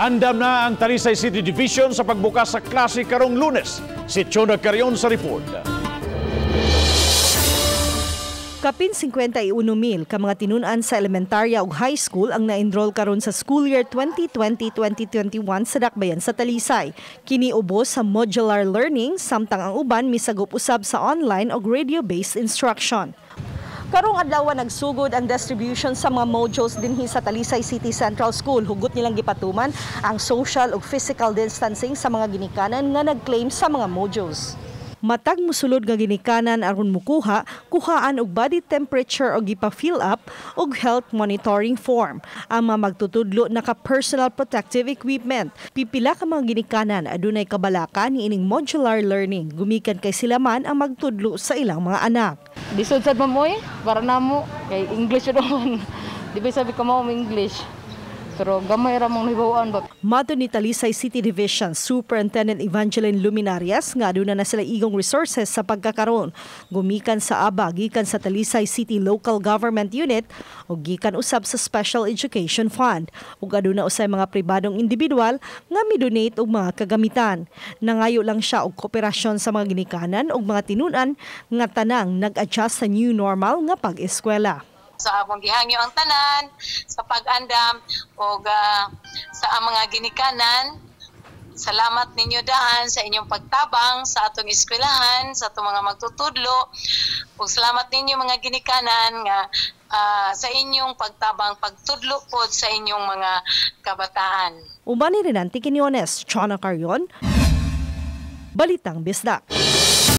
Andam na ang Talisay City Division sa pagbukas sa klase karong lunes. Si Chona Carion sa report. Kapin 51 mil ka mga tinunan sa elementarya ug high school ang na-enroll karon sa school year 2020-2021 sa Dakbayan sa Talisay. Kini ubos sa modular learning samtang ang uban misagop usab sa online ug radio-based instruction. Karong adlaw nagsugod ang distribution sa mga modules dinhi sa Talisay City Central School. Hugot nilang gipatuman ang social ug physical distancing sa mga ginikanan nga nag-claim sa mga modules. Matag musulod nga ginikanan aron mukuha, kuhaan og body temperature og gipa-fill up og health monitoring form. Ang mga magtutudlo naka personal protective equipment. Pipila ka mga ginikanan adunay kabalaka ni ining modular learning. Gumikan kay sila man ang magtudlo sa ilang mga anak. Disod sad mamoy para namo kay English. Di ba sabi ko mo English. Pero gamay ra mong nahibawaan ba. Mato ni Talisay City Division Superintendent Evangeline Luminarias nga aduna na sila igong resources sa pagkakaroon. Gumikan sa ABA, gikan sa Talisay City Local Government Unit o gikan usab sa Special Education Fund. Ug aduna usay mga pribadong individual nga midonate og mga kagamitan. Nangayo lang siya og kooperasyon sa mga ginikanan ug mga tinunan nga tanang nag-adjust sa new normal nga pag-eskwela sa akong gihangyo ang tanan sa pag-andam o uh, sa ang mga ginikanan Salamat ninyo daan sa inyong pagtabang sa atong eskwelahan, sa atong mga magtutudlo. Ug salamat ninyo mga ginikanan nga uh, sa inyong pagtabang pagtudlo pod sa inyong mga kabataan. Umani rin ang Tikinyones, Chana Caryon, Balitang Bisdak.